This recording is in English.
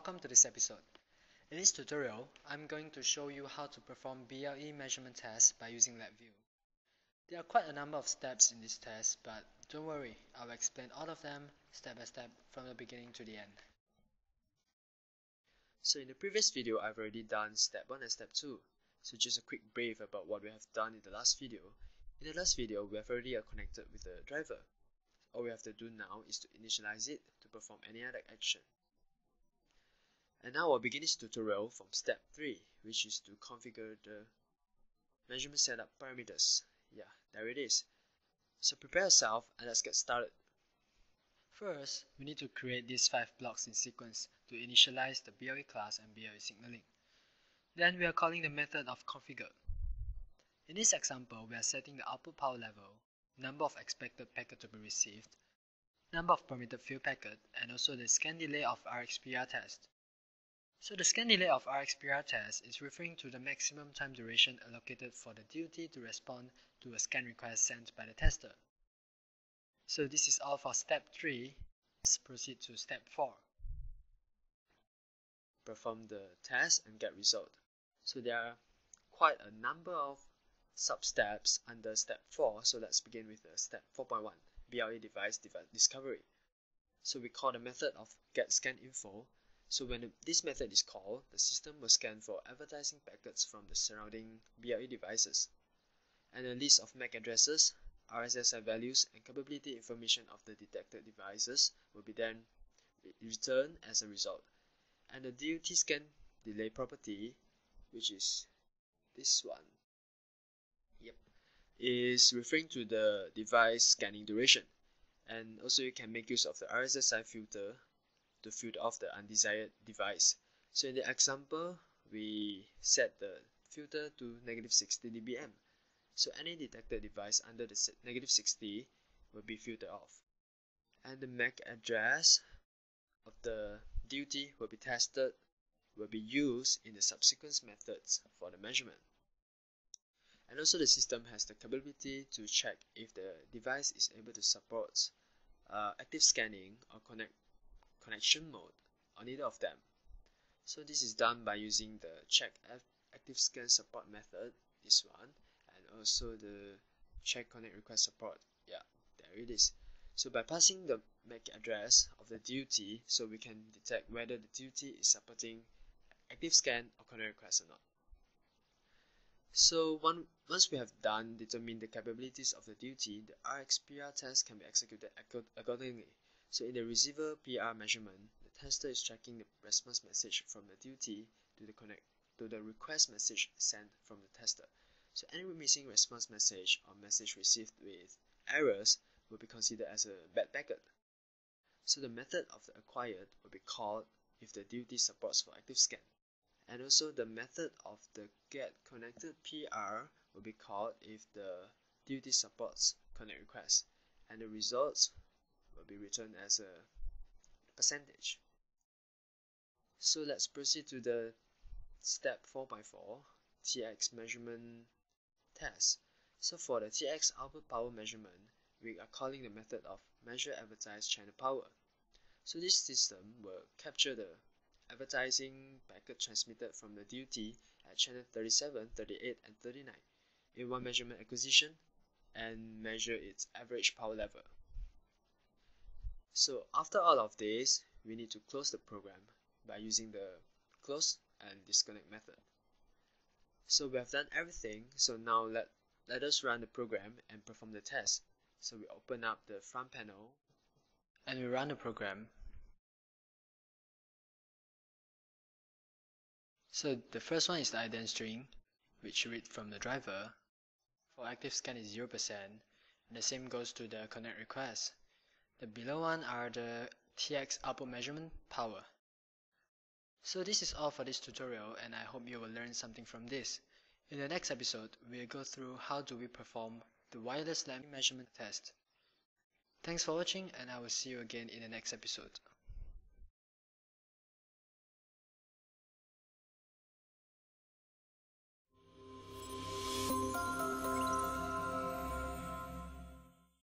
welcome to this episode. In this tutorial, I'm going to show you how to perform BLE measurement tests by using LabVIEW. There are quite a number of steps in this test, but don't worry, I'll explain all of them step by step from the beginning to the end. So in the previous video, I've already done step 1 and step 2. So just a quick brief about what we have done in the last video. In the last video, we have already connected with the driver. All we have to do now is to initialize it to perform any other action. And now I'll begin this tutorial from step 3, which is to configure the measurement setup parameters. Yeah, there it is. So prepare yourself and let's get started. First, we need to create these 5 blocks in sequence to initialize the BLE class and BLE signaling. Then we are calling the method of configure. In this example, we are setting the output power level, number of expected packet to be received, number of permitted field packet, and also the scan delay of RxPR test. So the scan delay of RxPR test is referring to the maximum time duration allocated for the DUT to respond to a scan request sent by the tester. So this is all for step 3. Let's proceed to step 4. Perform the test and get result. So there are quite a number of sub-steps under step 4. So let's begin with the step 4.1, BLE device discovery. So we call the method of get scan info. So when this method is called, the system will scan for advertising packets from the surrounding BLE devices. And a list of MAC addresses, RSSI values, and capability information of the detected devices will be then returned as a result. And the DUT scan delay property, which is this one, yep, is referring to the device scanning duration. And also you can make use of the RSSI filter to filter off the undesired device. So in the example, we set the filter to negative 60 dBm. So any detected device under the negative 60 will be filtered off. And the MAC address of the DUT will be tested, will be used in the subsequent methods for the measurement. And also the system has the capability to check if the device is able to support uh, active scanning or connect connection mode on either of them. So this is done by using the check active scan support method, this one, and also the check connect request support. Yeah, there it is. So by passing the MAC address of the DUT, so we can detect whether the DUT is supporting active scan or connect request or not. So one, once we have done determine the capabilities of the DUT, the RxPR test can be executed accordingly. So in the receiver PR measurement, the tester is tracking the response message from the DUT to the connect to the request message sent from the tester. So any missing response message or message received with errors will be considered as a bad packet. So the method of the acquired will be called if the DUT supports for active scan and also the method of the get connected PR will be called if the DUT supports connect request and the results will be returned as a percentage. So let's proceed to the step 4x4 TX measurement test. So for the TX output power measurement, we are calling the method of measure advertised channel power. So this system will capture the advertising packet transmitted from the DUT at channel 37, 38, and 39 in one measurement acquisition and measure its average power level. So after all of this, we need to close the program by using the close and disconnect method. So we have done everything, so now let, let us run the program and perform the test. So we open up the front panel and we run the program So the first one is the ident string, which read from the driver. For active scan is 0%, and the same goes to the connect request. The below one are the TX output measurement power. So this is all for this tutorial and I hope you will learn something from this. In the next episode, we'll go through how do we perform the wireless LAN measurement test. Thanks for watching and I will see you again in the next episode.